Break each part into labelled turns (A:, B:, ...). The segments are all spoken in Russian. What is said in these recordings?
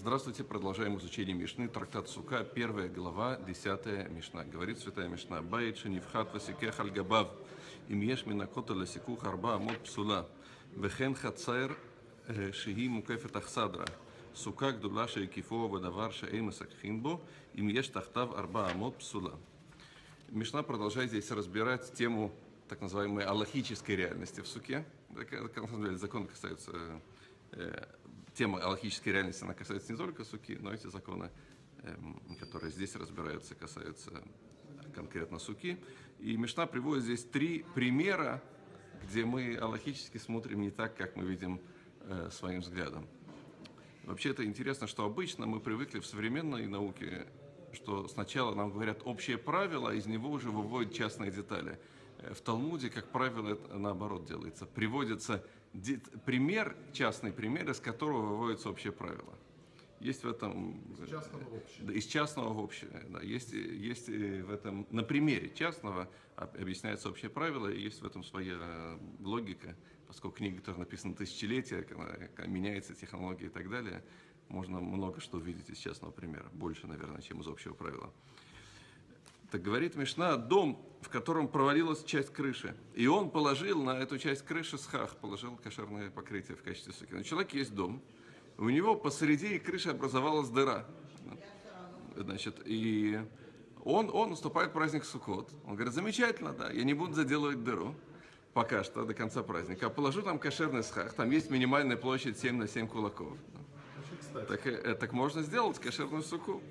A: Здравствуйте, продолжаем изучение Мишны, трактат Сука, первая глава, десятая Мишна. Говорит святая Мишна, «Байт шенифхат васикех аль габав, им еш минакота ласикух арба амот псула, вехен хацер шеги мукефет ахсадра, сука гдула шеекифо вадавар шеэй масакхин бо, им еш тахтав арба амот псула». Мишна продолжает здесь разбирать тему так называемой аллахической реальности в суке. На самом деле закон касается э, тема аллахической реальности, она касается не только суки, но эти законы, эм, которые здесь разбираются, касаются конкретно суки. И Мишна приводит здесь три примера, где мы аллахически смотрим не так, как мы видим э, своим взглядом. Вообще это интересно, что обычно мы привыкли в современной науке, что сначала нам говорят общее правило, а из него уже выводят частные детали. Э, в Талмуде, как правило, это наоборот делается. Приводится пример, частный пример, из которого выводится общее правило. Есть в этом...
B: Из частного в общее.
A: Да, из частного в общее. Да, есть, есть в этом... На примере частного объясняется общее правило, и есть в этом своя логика, поскольку книга тоже написана тысячелетия, меняется технология и так далее, можно много что увидеть из частного примера. Больше, наверное, чем из общего правила. Так говорит Мишна, дом, в котором провалилась часть крыши. И он положил на эту часть крыши схах, положил кошерное покрытие в качестве суки. Но человек есть дом, у него посреди крыши образовалась дыра. Значит, и он, он наступает праздник Суккот. Он говорит, замечательно, да, я не буду заделывать дыру пока что, до конца праздника. А положу там кошерный схах, там есть минимальная площадь 7 на 7 кулаков. Так, э, так можно сделать кошерную суку.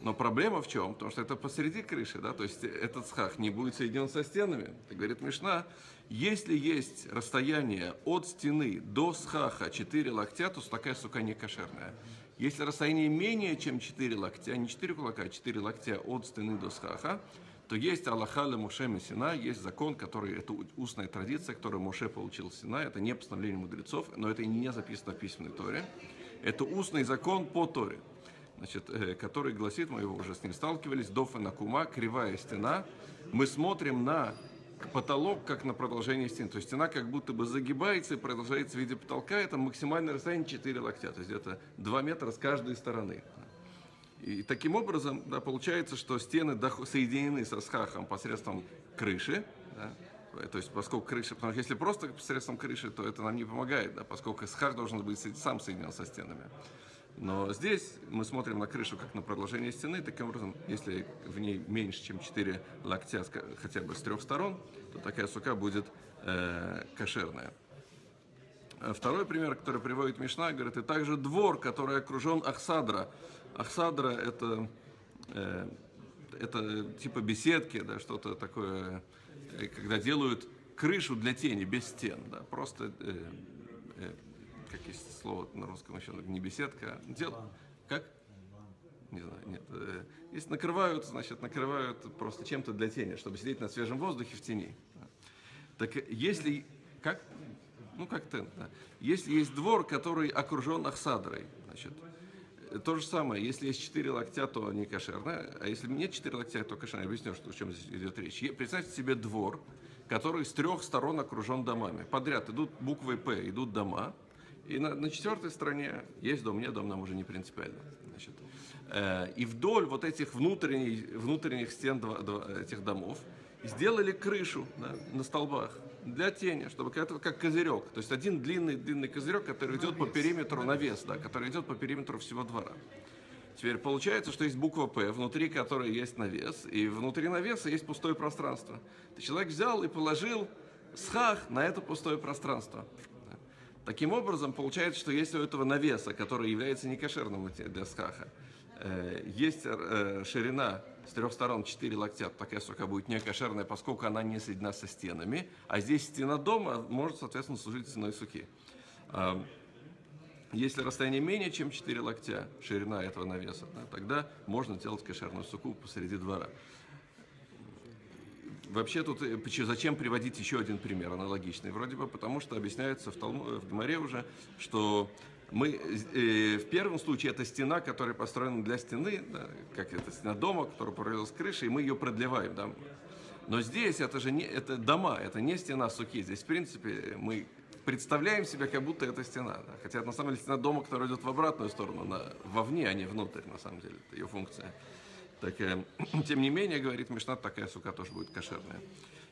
A: Но проблема в чем? Потому что это посреди крыши, да, то есть этот схах не будет соединен со стенами. Так говорит Мишна, если есть расстояние от стены до схаха 4 локтя, то такая сука не кошерная. Если расстояние менее чем 4 локтя, не 4 кулака, а 4 локтя от стены до схаха, то есть Аллаха ле Муше Сина, есть закон, который, это устная традиция, которую Муше получил Сина, это не постановление мудрецов, но это не записано в письменной Торе. Это устный закон по Торе значит, э, который гласит, мы его уже с ним сталкивались, Дофа Накума, кривая стена. Мы смотрим на потолок как на продолжение стены. То есть стена как будто бы загибается и продолжается в виде потолка. Это максимальное расстояние 4 локтя, то есть где-то 2 метра с каждой стороны. И таким образом да, получается, что стены соединены со схахом посредством крыши. Да, то есть, поскольку крыша, потому что если просто посредством крыши, то это нам не помогает, да, поскольку схах должен быть сам соединен со стенами. Но здесь мы смотрим на крышу как на продолжение стены. Таким образом, если в ней меньше, чем 4 локтя хотя бы с трех сторон, то такая сука будет э, кошерная. Второй пример, который приводит Мишна, говорит, и также двор, который окружен Ахсадра. Ахсадра это, э, это типа беседки, да, что-то такое, э, когда делают крышу для тени, без стен, да, просто э, э, как есть слово на русском еще, не беседка. Дел... Как? Не знаю, нет. Э, если накрывают, значит, накрывают просто чем-то для тени, чтобы сидеть на свежем воздухе в тени. Так если... Как? Ну, как тент, да. Если есть двор, который окружен ахсадрой, значит, то же самое, если есть четыре локтя, то не кошерно, а если нет четыре локтя, то кошерно. Я объясню, что, о чем здесь идет речь. Представьте себе двор, который с трех сторон окружен домами. Подряд идут буквы «П», идут дома, и на, на четвертой стороне есть дом, нет дом, нам уже не принципиально. Значит, э, и вдоль вот этих внутренних, внутренних стен два, два, этих домов сделали крышу да, на столбах для тени, чтобы это как козырек. То есть один длинный длинный козырек, который идет по периметру навес, да, который идет по периметру всего двора. Теперь получается, что есть буква П, внутри которой есть навес, и внутри навеса есть пустое пространство. То человек взял и положил схах на это пустое пространство. Таким образом, получается, что если у этого навеса, который является некошерным для схаха, есть э, ширина с трех сторон 4 локтя, такая сука будет некошерная, поскольку она не соединена со стенами, а здесь стена дома может, соответственно, служить стеной суки. А, если расстояние менее чем 4 локтя, ширина этого навеса, тогда можно делать кошерную суку посреди двора. Вообще тут э, зачем приводить еще один пример аналогичный? Вроде бы потому, что объясняется в, Талму, в Гамаре уже, что мы э, в первом случае это стена, которая построена для стены, да, как это стена дома, которая провалилась с крыши, и мы ее продлеваем. Да. Но здесь это же не это дома, это не стена суки. Здесь, в принципе, мы представляем себе, как будто это стена. Да? Хотя на самом деле стена дома, которая идет в обратную сторону, на, вовне, а не внутрь, на самом деле, это ее функция. Так, э, тем не менее, говорит Мишна, такая сука тоже будет кошерная.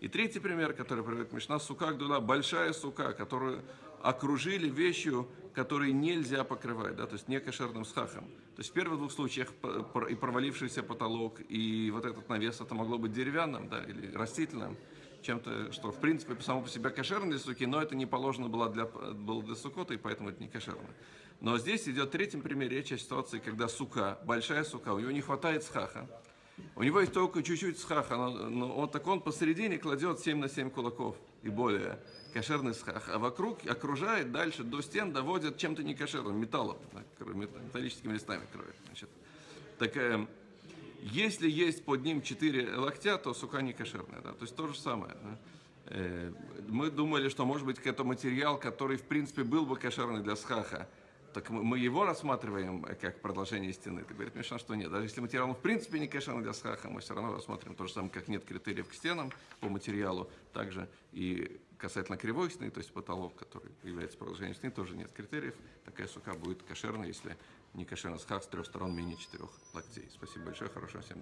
A: И третий пример, который приводит Мишна, сука Гдула, большая сука, которую окружили вещью, которые нельзя покрывать, да, то есть не кошерным схахом. То есть в первых двух случаях и провалившийся потолок, и вот этот навес, это могло быть деревянным, да, или растительным, чем-то, что в принципе само по себе кошерно для суки, но это не положено было для, было для сукота, и поэтому это не кошерно. Но здесь идет в третьем примере речь о ситуации, когда сука, большая сука, у него не хватает схаха, у него есть только чуть-чуть схаха, но, но вот так он посередине кладет 7 на 7 кулаков и более кошерный схах, а вокруг окружает дальше до стен, доводит чем-то не кошерным, металлом, металлическими листами кроет. Значит, так, э, если есть под ним 4 локтя, то сука не кошерная. Да? То есть то же самое. Да? Э, мы думали, что может быть это материал, который в принципе был бы кошерный для схаха, так мы его рассматриваем как продолжение стены. Ты говорит Мишна, что нет. Даже если материал ну, в принципе не кэшен для схаха, мы все равно рассматриваем то же самое, как нет критериев к стенам по материалу. Также и касательно кривой стены, то есть потолок, который является продолжением стены, тоже нет критериев. Такая сука будет кошерной, если не кошерный схах с трех сторон менее четырех локтей. Спасибо большое, хорошего всем